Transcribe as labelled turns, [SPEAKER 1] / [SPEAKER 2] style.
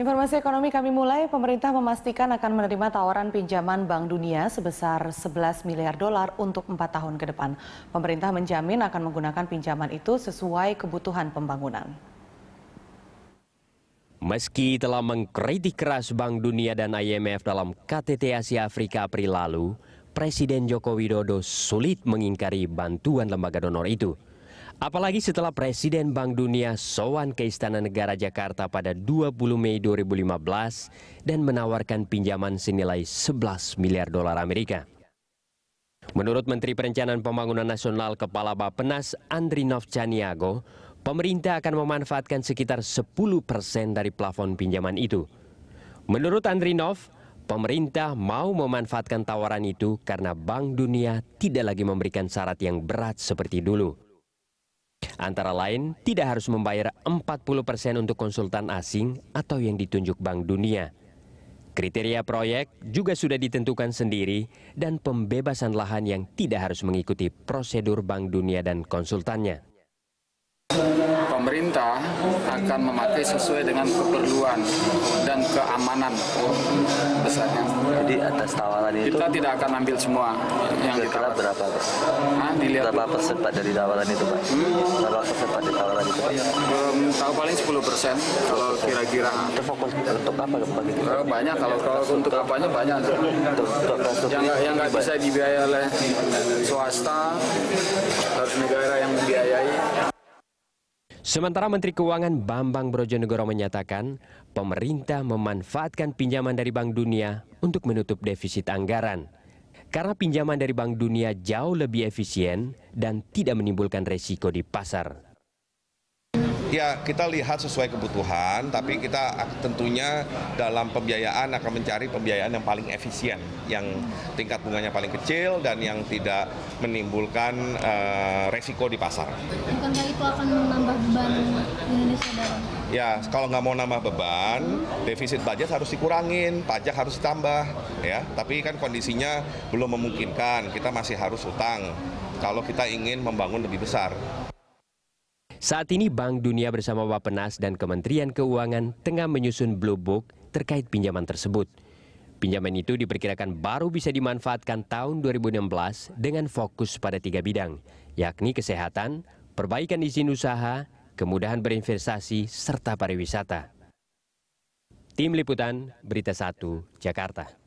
[SPEAKER 1] Informasi ekonomi kami mulai, pemerintah memastikan akan menerima tawaran pinjaman Bank Dunia sebesar 11 miliar dolar untuk empat tahun ke depan. Pemerintah menjamin akan menggunakan pinjaman itu sesuai kebutuhan pembangunan.
[SPEAKER 2] Meski telah mengkritik keras Bank Dunia dan IMF dalam KTT Asia Afrika April lalu, Presiden Joko Widodo sulit mengingkari bantuan lembaga donor itu. Apalagi setelah Presiden Bank Dunia sowan ke Istana Negara Jakarta pada 20 Mei 2015 dan menawarkan pinjaman senilai 11 miliar dolar Amerika. Menurut Menteri Perencanaan Pembangunan Nasional Kepala Bappenas Andrinov Caniago, pemerintah akan memanfaatkan sekitar 10 persen dari plafon pinjaman itu. Menurut Andrinov, pemerintah mau memanfaatkan tawaran itu karena Bank Dunia tidak lagi memberikan syarat yang berat seperti dulu. Antara lain, tidak harus membayar 40% persen untuk konsultan asing atau yang ditunjuk Bank Dunia. Kriteria proyek juga sudah ditentukan sendiri dan pembebasan lahan yang tidak harus mengikuti prosedur Bank Dunia dan konsultannya
[SPEAKER 3] akan memakai sesuai dengan keperluan dan keamanan besarnya.
[SPEAKER 4] Jadi atas tawaran itu
[SPEAKER 3] kita tidak akan ambil semua yang
[SPEAKER 4] kira berapa Pak?
[SPEAKER 3] Hah, dilihat
[SPEAKER 4] berapa persen Pak dari tawaran itu Pak? Hmm? Berapa persen Pak dari tawaran itu Pak?
[SPEAKER 3] Um, tahu paling 10 persen kalau kira-kira.
[SPEAKER 4] Itu fokus untuk apa Pak?
[SPEAKER 3] Uh, banyak kalau, kalau untuk apanya banyak. Untuk, untuk yang yang nggak bisa dibiayai oleh swasta harus negara yang membiayai.
[SPEAKER 2] Sementara Menteri Keuangan Bambang Brojonegoro menyatakan pemerintah memanfaatkan pinjaman dari Bank Dunia untuk menutup defisit anggaran. Karena pinjaman dari Bank Dunia jauh lebih efisien dan tidak menimbulkan resiko di pasar.
[SPEAKER 5] Ya kita lihat sesuai kebutuhan, tapi kita tentunya dalam pembiayaan akan mencari pembiayaan yang paling efisien, yang tingkat bunganya paling kecil dan yang tidak menimbulkan uh, resiko di pasar.
[SPEAKER 6] Bukankah itu akan menambah beban Indonesia dalam?
[SPEAKER 5] Ya kalau nggak mau nambah beban, defisit budget harus dikurangin, pajak harus ditambah, ya. Tapi kan kondisinya belum memungkinkan, kita masih harus utang. Kalau kita ingin membangun lebih besar.
[SPEAKER 2] Saat ini Bank Dunia bersama Bapenas dan Kementerian Keuangan tengah menyusun Blue Book terkait pinjaman tersebut. Pinjaman itu diperkirakan baru bisa dimanfaatkan tahun 2016 dengan fokus pada tiga bidang, yakni kesehatan, perbaikan izin usaha, kemudahan berinvestasi, serta pariwisata. Tim Liputan, Berita 1, Jakarta.